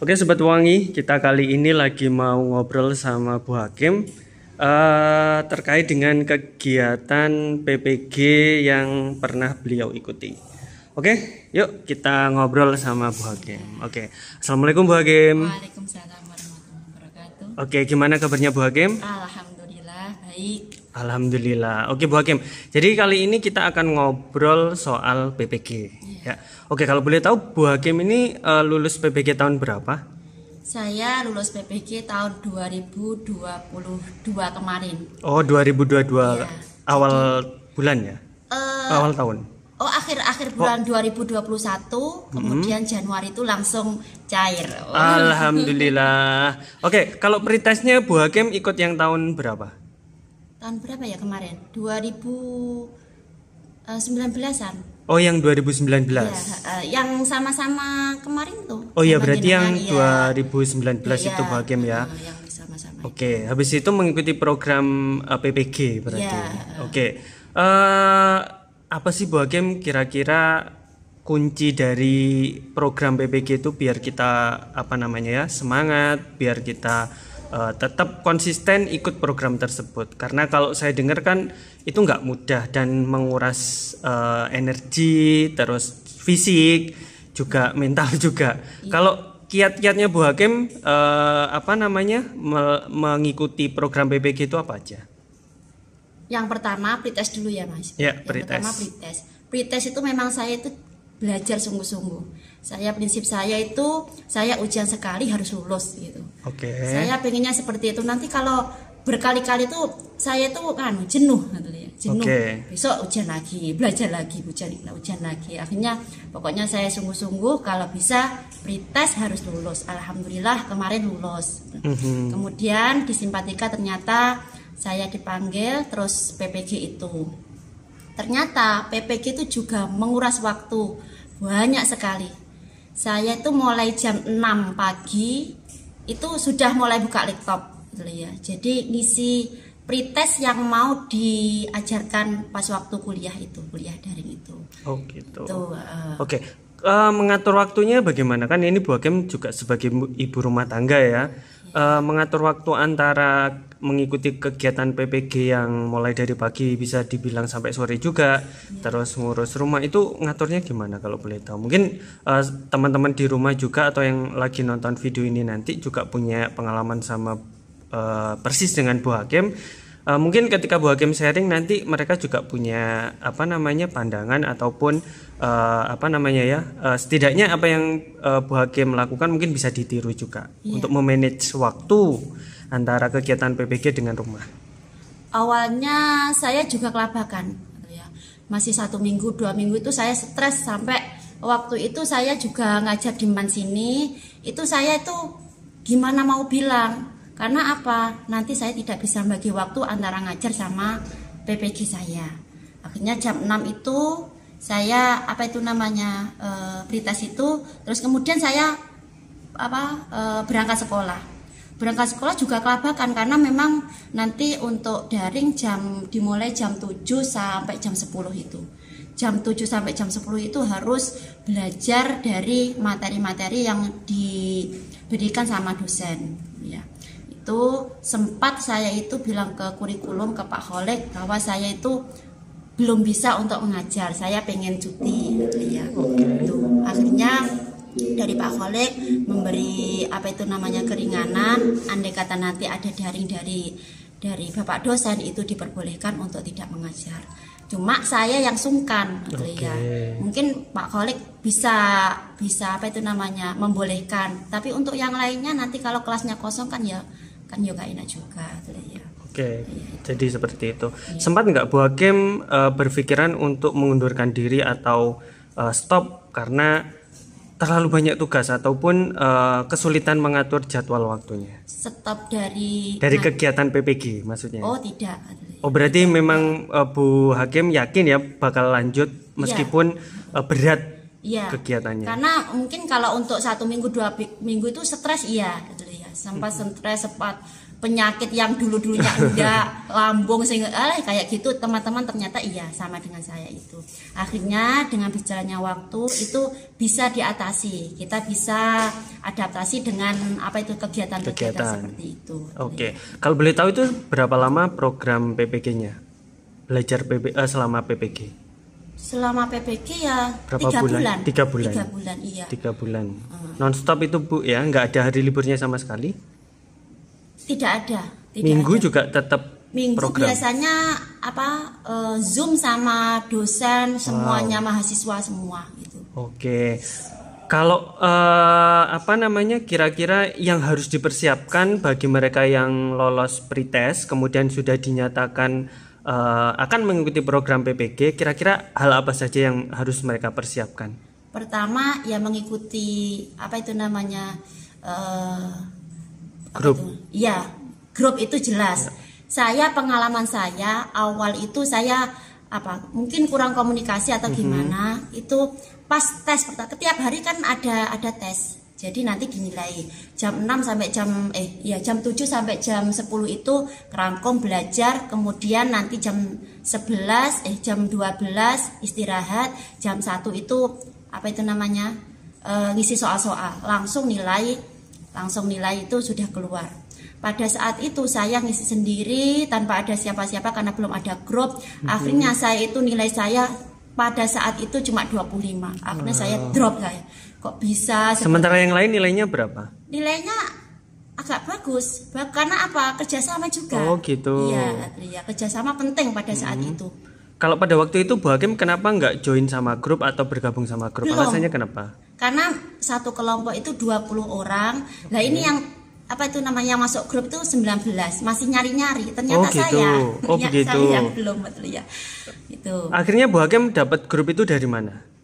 Oke Sobat Wangi, kita kali ini lagi mau ngobrol sama Bu Hakim uh, terkait dengan kegiatan PPG yang pernah beliau ikuti. Oke, yuk kita ngobrol sama Bu Hakim. Oke, Assalamualaikum Bu Hakim. Waalaikumsalam warahmatullahi wabarakatuh. Oke, gimana kabarnya Bu Hakim? Alhamdulillah baik. Alhamdulillah. Oke Bu Hakim. Jadi kali ini kita akan ngobrol soal PPG. Ya. Oke kalau boleh tahu Bu Hakim ini uh, lulus PPG tahun berapa? Saya lulus PPG tahun 2022 kemarin. Oh 2022 Iya. awal bulan ya? Eh, Awal tahun. oh akhir akhir bulan 2021, kemudian Januari itu langsung cair. Oh, Alhamdulillah. Oke kalau pretestnya Bu Hakim ikut yang tahun berapa? tahun berapa ya kemarin? 2019-an. Oh yang 2019. Ya, eh, yang sama-sama kemarin tuh. Oh iya berarti yang iya. 2019 itu Iya, Bu Hakim ya. eh, yang sama-sama. Oke, habis itu mengikuti program uh, PPG berarti. Iya. Oke, Eh, apa sih Bu Hakim kira-kira kunci dari program PPG itu biar kita apa namanya ya semangat, biar kita eh, tetap konsisten ikut program tersebut. Karena kalau saya dengar kan itu nggak mudah dan menguras eh, energi, terus fisik, juga mental juga. Kalau kiat-kiatnya Bu Hakim eh, apa namanya me- mengikuti program PPG itu apa aja? Yang pertama pretest dulu ya mas. Ya, Yang pretest. pertama pretest. Pretest itu memang saya itu belajar sungguh-sungguh. Saya prinsip saya itu saya ujian sekali harus lulus gitu. Oke. Saya pengennya seperti itu. Nanti kalau berkali-kali itu saya itu kan jenuh gitu ya. Jenuh. Oke. Besok ujian lagi, belajar lagi, ujian, ujian lagi. Akhirnya pokoknya saya sungguh-sungguh kalau bisa pretest harus lulus. Alhamdulillah kemarin lulus. Mhm. Kemudian di Simpatika ternyata saya dipanggil terus PPG itu. Ternyata PPG itu juga menguras waktu banyak sekali. Saya itu mulai jam 6 pagi itu sudah mulai buka laptop gitu ya. Jadi ngisi pretest yang mau diajarkan pas waktu kuliah itu, kuliah daring itu. Oh gitu. Eh, Oke, eh, mengatur waktunya bagaimana? Kan ini Bu Hakim juga sebagai ibu rumah tangga ya. Eh, mengatur waktu antara mengikuti kegiatan PPG yang mulai dari pagi bisa dibilang sampai sore juga, terus ngurus rumah itu ngaturnya gimana kalau boleh tahu? Mungkin eh, teman-teman di rumah juga atau yang lagi nonton video ini nanti juga punya pengalaman sama eh, persis dengan Bu Hakim. Eh, mungkin ketika Bu Hakim sharing nanti mereka juga punya apa namanya pandangan ataupun eh, apa namanya ya eh, setidaknya apa yang eh, Bu Hakim lakukan mungkin bisa ditiru juga untuk memanage waktu antara kegiatan PPG dengan rumah. awalnya saya juga kelabakan gitu ya. masih satu minggu dua minggu itu saya stres sampai waktu itu saya juga ngajar di Man sini itu saya itu gimana mau bilang karena apa nanti saya tidak bisa bagi waktu antara ngajar sama PPG saya akhirnya jam 6 itu saya apa itu namanya eh, pretest itu terus kemudian saya apa eh, berangkat sekolah berangkat sekolah juga kelabakan karena memang nanti untuk daring jam dimulai jam 7 sampai jam 10 itu. Jam 7 sampai jam 10 itu harus belajar dari materi-materi yang diberikan sama dosen ya. Itu sempat saya itu bilang ke kurikulum ke Pak Holek bahwa saya itu belum bisa untuk mengajar. Saya pengen cuti gitu ya. Itu akhirnya dari Pak Kholek memberi apa itu namanya keringanan andai kata nanti ada daring dari dari Bapak dosen itu diperbolehkan untuk tidak mengajar cuma saya yang sungkan gitu ya Oke. mungkin Pak Kholek bisa bisa apa itu namanya membolehkan tapi untuk yang lainnya nanti kalau kelasnya kosong kan ya kan juga enak juga gitu ya Oke, jadi seperti itu. Sempat nggak Bu Hakim eh, berpikiran untuk mengundurkan diri atau eh, stop karena terlalu banyak tugas ataupun eh, kesulitan mengatur jadwal waktunya stop dari dari kegiatan PPG maksudnya? oh tidak gitu ya. Oh berarti memang eh, Bu Hakim yakin ya bakal lanjut meskipun eh, berat Iya. kegiatannya. Karena mungkin kalau untuk satu minggu dua minggu itu stres iya ya. Sempat stres sempat penyakit yang dulu dulunya enggak lambung sehingga eh, kayak gitu. Teman-teman ternyata iya sama dengan saya itu. Akhirnya dengan berjalannya waktu itu bisa diatasi. Kita bisa adaptasi dengan apa itu kegiatan-kegiatan seperti itu. Oke. Okay. kalau boleh tahu itu berapa lama program PPG-nya belajar PP, uh, selama PPG selama PPG ya Berapa tiga bulan? bulan tiga bulan tiga bulan iya tiga bulan hmm. nonstop itu bu ya nggak ada hari liburnya sama sekali tidak ada tidak minggu ada. juga tetap minggu program. biasanya apa uh, zoom sama dosen semuanya wow. mahasiswa semua gitu oke kalau uh, apa namanya kira-kira yang harus dipersiapkan bagi mereka yang lolos pretest kemudian sudah dinyatakan uh, akan mengikuti program PPG, kira-kira hal apa saja yang harus mereka persiapkan? Pertama, ya mengikuti apa itu namanya uh, grup. Iya, grup itu jelas. Ya. Saya pengalaman saya awal itu saya apa mungkin kurang komunikasi atau mhm. gimana mm -hmm. itu pas tes setiap hari kan ada ada tes jadi nanti dinilai jam 6 sampai jam eh ya jam 7 sampai jam 10 itu kerangkum belajar, kemudian nanti jam 11 eh jam 12 istirahat, jam 1 itu apa itu namanya? E, ngisi soal-soal, langsung nilai langsung nilai itu sudah keluar. Pada saat itu saya ngisi sendiri tanpa ada siapa-siapa karena belum ada grup. Hmm. Akhirnya saya itu nilai saya pada saat itu cuma 25. Akhirnya wow. saya drop saya kok bisa sementara yang lain nilainya berapa? Nilainya agak bagus. Karena apa? Kerjasama juga. Oh gitu. Iya iya kerjasama penting pada saat hmm. itu. Kalau pada waktu itu Bu Hakim kenapa nggak join sama grup atau bergabung sama grup? Belum. alasannya kenapa? Karena satu kelompok itu 20 orang. Nah ini yang apa itu namanya masuk grup itu 19 masih nyari-nyari. Ternyata oh, gitu. saya. Oh ya, begitu. saya belum betul ya. Itu akhirnya Bu Hakim dapat grup itu dari mana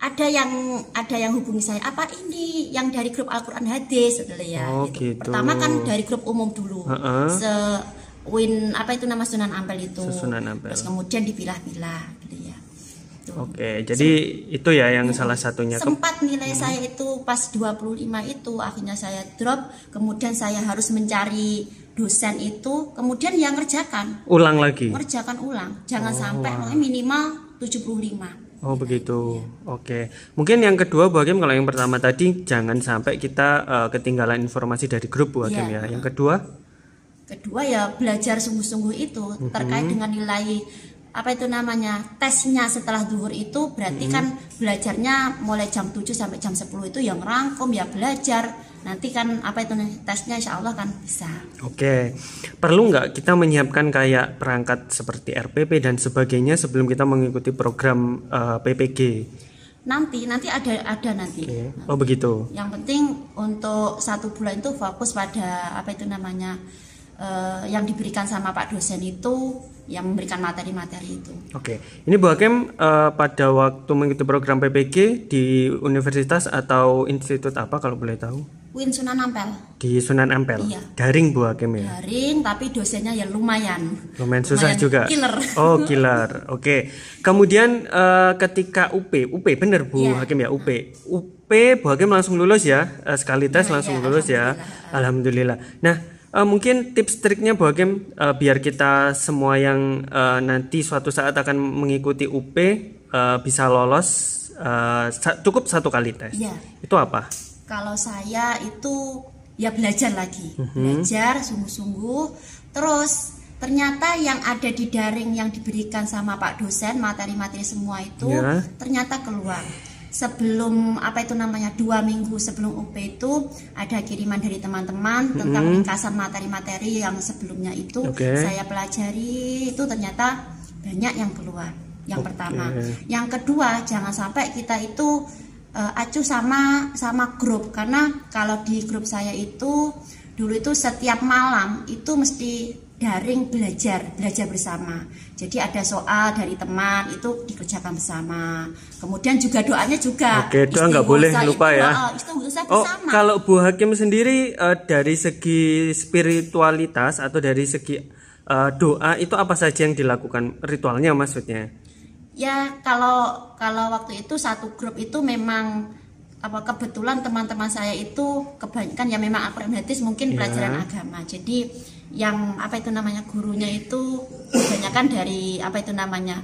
ada yang ada yang hubungi saya apa ini yang dari grup Al-Qur'an hadis gitu ya. Oh, gitu. gitu. Pertama kan dari grup umum dulu. Uh -uh. Se Win apa itu nama Sunan Ampel itu. Sunan Ampel. Terus kemudian dipilah-pilah gitu ya. Oke, jadi Sem itu ya yang ya, salah satunya. Sempat nilai hmm. saya itu pas 25 itu akhirnya saya drop, kemudian saya harus mencari dosen itu, kemudian yang ngerjakan. Ulang lagi. Ngerjakan ulang. Jangan oh. sampai minimal 75. Oh begitu, oke. Okay. Mungkin yang kedua Bu Hakim kalau yang pertama tadi jangan sampai kita uh, ketinggalan informasi dari grup Bu Hakim ya. ya. Yang kedua? Kedua ya belajar sungguh-sungguh itu mm -hmm. terkait dengan nilai apa itu namanya? Tesnya setelah duhur itu berarti hmm. kan belajarnya mulai jam 7 sampai jam 10 itu yang rangkum ya belajar. Nanti kan apa itu tesnya insya Allah kan bisa. Oke. Perlu nggak kita menyiapkan kayak perangkat seperti RPP dan sebagainya sebelum kita mengikuti program uh, eh, PPG nanti nanti ada ada nanti. Okay. oh begitu. Yang penting untuk satu bulan itu fokus pada apa itu namanya uh, yang diberikan sama Pak dosen itu yang memberikan materi-materi itu. Oke, ini Bu Hakim uh, pada waktu mengikuti program PPG di universitas atau institut apa kalau boleh tahu? Win Sunan Ampel. Di Sunan Ampel. Iya. Daring Bu Hakim ya. Daring tapi dosennya ya lumayan. Lumayan susah lumayan juga. Killer. Oh killer. Oke. Kemudian uh, ketika UP, UP bener Bu iya. Hakim ya UP. UP Bu Hakim langsung lulus ya. Uh, sekali tes ya, langsung ya, lulus ya. Alhamdulillah. Nah Uh, mungkin tips triknya Bu Hakim uh, biar kita semua yang uh, nanti suatu saat akan mengikuti UP uh, bisa lolos uh, cukup satu kali tes. Ya. Itu apa? Kalau saya itu ya belajar lagi, uh mhm. -huh. belajar sungguh-sungguh. Terus ternyata yang ada di daring yang diberikan sama Pak dosen materi-materi semua itu ya. ternyata keluar sebelum apa itu namanya dua minggu sebelum UP itu ada kiriman dari teman-teman tentang mm-hmm. ringkasan materi-materi yang sebelumnya itu okay. saya pelajari itu ternyata banyak yang keluar yang okay. pertama yang kedua jangan sampai kita itu uh, acuh sama sama grup karena kalau di grup saya itu dulu itu setiap malam itu mesti daring belajar belajar bersama. Jadi ada soal dari teman itu dikerjakan bersama. Kemudian juga doanya juga oke doa nggak boleh lupa itu, ya. oh kalau Bu Hakim sendiri uh, dari segi spiritualitas atau dari segi uh, doa itu apa saja yang dilakukan? Ritualnya maksudnya? Ya kalau kalau waktu itu satu grup itu memang apa kebetulan teman-teman saya itu kebanyakan ya memang akrobatis mungkin Iya. pelajaran agama. Jadi yang apa itu namanya gurunya itu kebanyakan dari apa itu namanya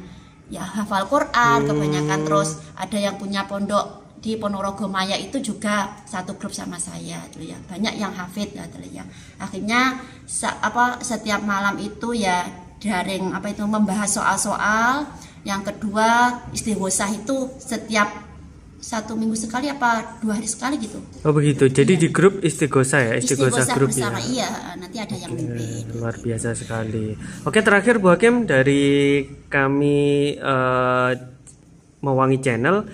ya hafal Quran, Hmm. kebanyakan terus ada yang punya pondok di Ponorogo Maya itu juga satu grup sama saya gitu ya. Banyak yang hafid ya, gitu ya. Akhirnya sa- apa setiap malam itu ya daring apa itu membahas soal-soal. Yang kedua istighosah itu setiap satu minggu sekali apa dua hari sekali gitu Oh begitu. Jadi di grup Istighosa ya, Istighosa grup bersama ya. iya nanti ada yang mimpin Luar biasa sekali. Oke terakhir Bu Hakim dari kami eh, Mewangi Channel,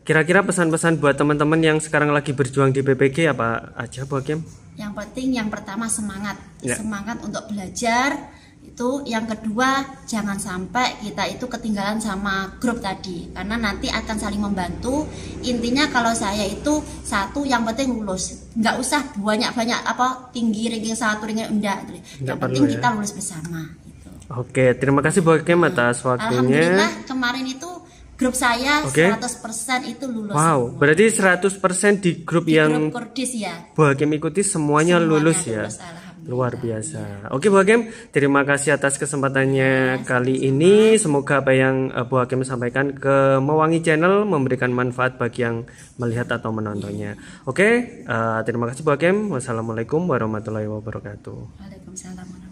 kira-kira pesan-pesan buat teman-teman yang sekarang lagi berjuang di PPG apa aja Bu Hakim? yang penting yang pertama semangat Ya. semangat untuk belajar itu yang kedua jangan sampai kita itu ketinggalan sama grup tadi karena nanti akan saling membantu intinya kalau saya itu satu yang penting lulus nggak usah banyak banyak apa tinggi ranking satu ranking enggak yang penting ya. kita lulus bersama gitu. Oke, terima kasih Bu Hakim atas waktunya. Alhamdulillah kemarin itu grup saya Oke. 100% itu lulus Wow, berarti 100% di grup Di yang grup Kordis ya Bu Hakim ikuti semuanya, Semuanya lulus ya. alhamdulillah. Luar biasa. Oke Bu Hakim, terima kasih atas kesempatannya kali ini. Semoga apa yang eh, Bu Hakim sampaikan ke Mewangi Channel memberikan manfaat bagi yang melihat atau menontonnya. Oke, eh, terima kasih Bu Hakim. Wassalamualaikum warahmatullahi wabarakatuh. Waalaikumsalam